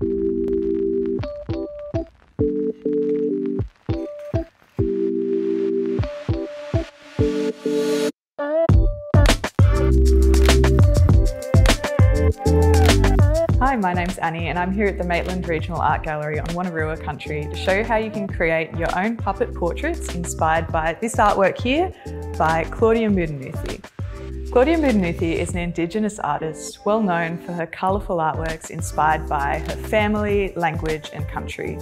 Hi, my name's Annie and I'm here at the Maitland Regional Art Gallery on Wonnarua Country to show you how you can create your own puppet portraits inspired by this artwork here by Claudia Moodoonuthi. Claudia Moodoonuthi is an Indigenous artist well known for her colourful artworks inspired by her family, language and country.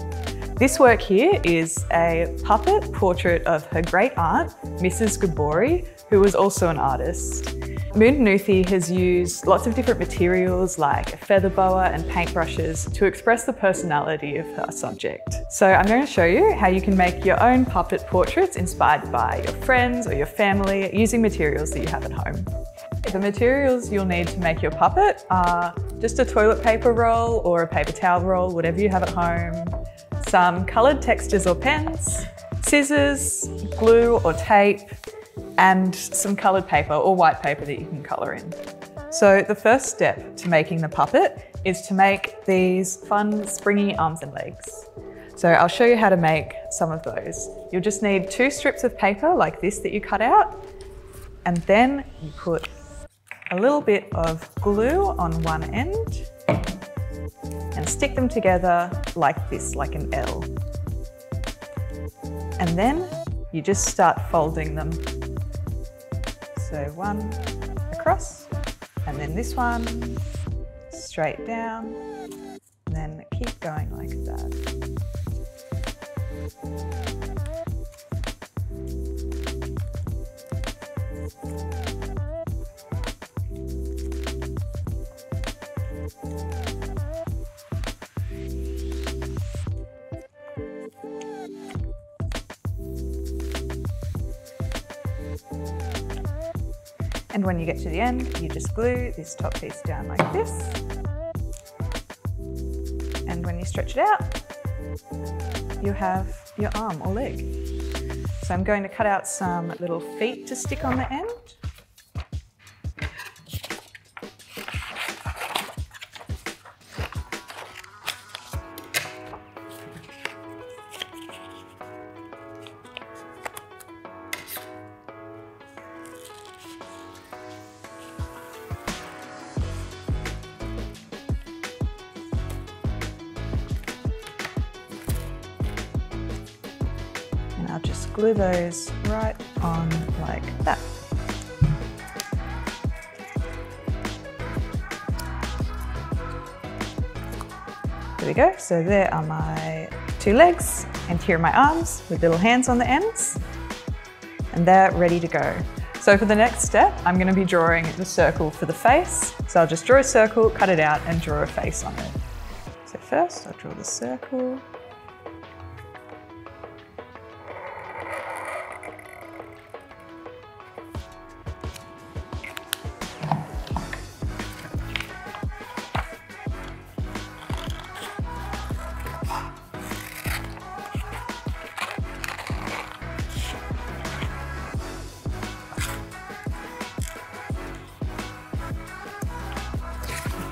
This work here is a puppet portrait of her great aunt, Mrs. Gabori, who was also an artist. Moodoonuthi has used lots of different materials like a feather boa and paintbrushes to express the personality of her subject. So I'm going to show you how you can make your own puppet portraits inspired by your friends or your family using materials that you have at home. The materials you'll need to make your puppet are just a toilet paper roll or a paper towel roll, whatever you have at home, some coloured textures or pens, scissors, glue or tape, and some coloured paper or white paper that you can colour in. So the first step to making the puppet is to make these fun springy arms and legs. So I'll show you how to make some of those. You'll just need two strips of paper like this that you cut out, and then you put a little bit of glue on one end and stick them together like this, like an L. And then you just start folding them so one across, and then this one straight down, and then keep going like that. And when you get to the end, you just glue this top piece down like this. And when you stretch it out, you have your arm or leg. So I'm going to cut out some little feet to stick on the end. Glue those right on like that. There we go. So there are my two legs and here are my arms with little hands on the ends. And they're ready to go. So for the next step, I'm gonna be drawing the circle for the face. So I'll just draw a circle, cut it out and draw a face on it. So first I'll draw the circle.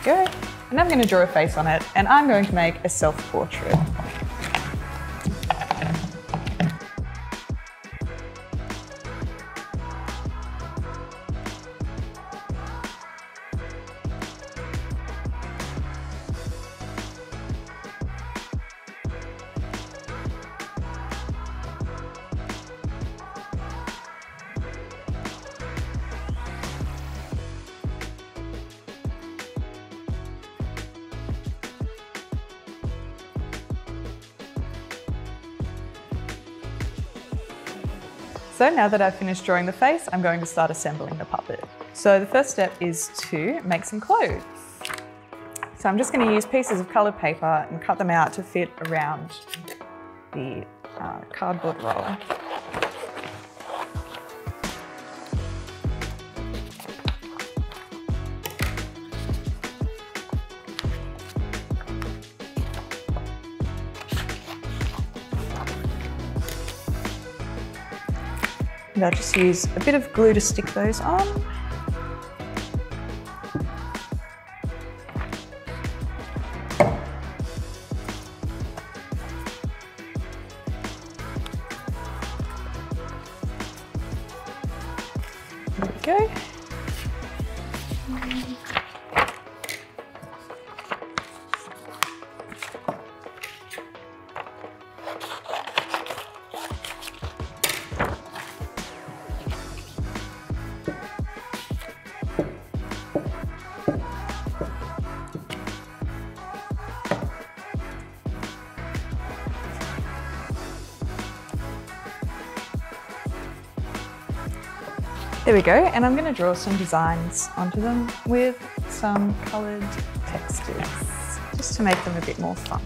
Go. And I'm going to draw a face on it and I'm going to make a self-portrait. So now that I've finished drawing the face, I'm going to start assembling the puppet. So the first step is to make some clothes. So I'm just going to use pieces of coloured paper and cut them out to fit around the uh, cardboard roller. And I'll just use a bit of glue to stick those on. There we go, and I'm going to draw some designs onto them with some coloured textures, just to make them a bit more fun.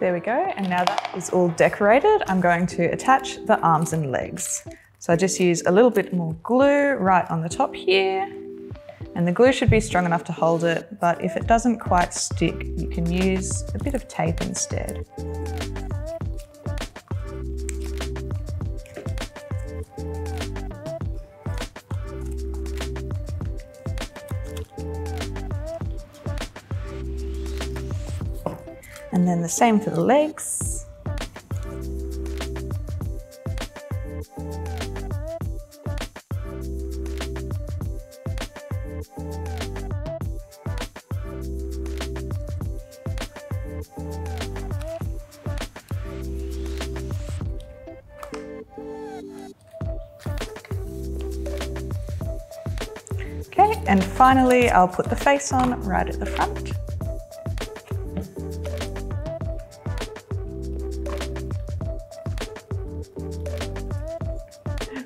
There we go, and now that is all decorated, I'm going to attach the arms and legs. So I just use a little bit more glue right on the top here, and the glue should be strong enough to hold it, but if it doesn't quite stick, you can use a bit of tape instead. And then the same for the legs. Okay, and finally I'll put the face on right at the front.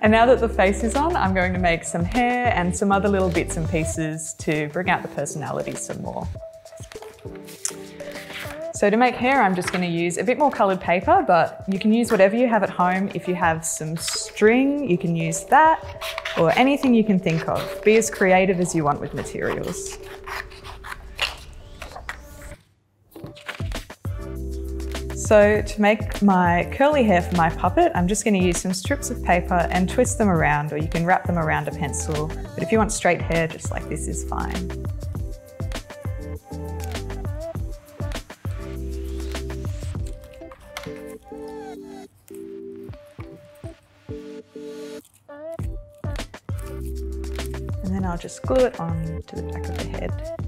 And now that the face is on, I'm going to make some hair and some other little bits and pieces to bring out the personality some more. So to make hair, I'm just going to use a bit more coloured paper, but you can use whatever you have at home. If you have some string, you can use that, or anything you can think of. Be as creative as you want with materials. So to make my curly hair for my puppet, I'm just going to use some strips of paper and twist them around, or you can wrap them around a pencil. But if you want straight hair, just like this is fine. And then I'll just glue it on to the back of the head.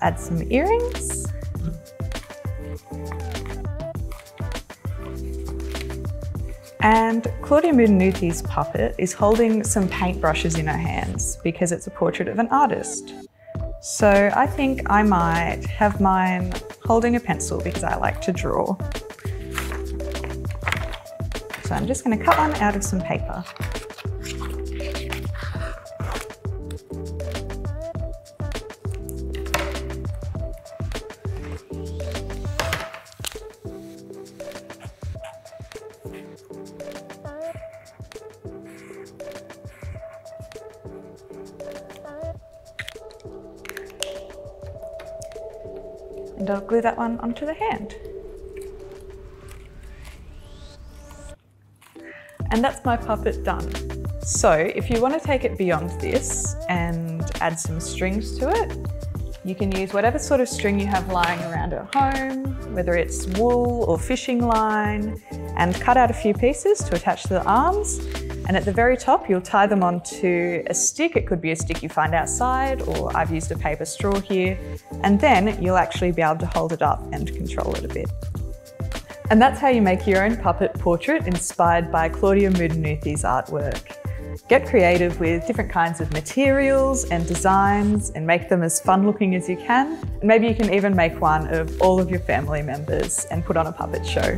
Add some earrings. And Claudia Moodoonuthi's puppet is holding some paintbrushes in her hands because it's a portrait of an artist. So I think I might have mine holding a pencil because I like to draw. So I'm just going to cut one out of some paper. And I'll glue that one onto the hand. And that's my puppet done. So if you want to take it beyond this and add some strings to it, you can use whatever sort of string you have lying around at home, whether it's wool or fishing line, and cut out a few pieces to attach to the arms. And at the very top, you'll tie them onto a stick. It could be a stick you find outside, or I've used a paper straw here. And then you'll actually be able to hold it up and control it a bit. And that's how you make your own puppet portrait inspired by Claudia Moodoonuthi's artwork. Get creative with different kinds of materials and designs and make them as fun looking as you can. And maybe you can even make one of all of your family members and put on a puppet show.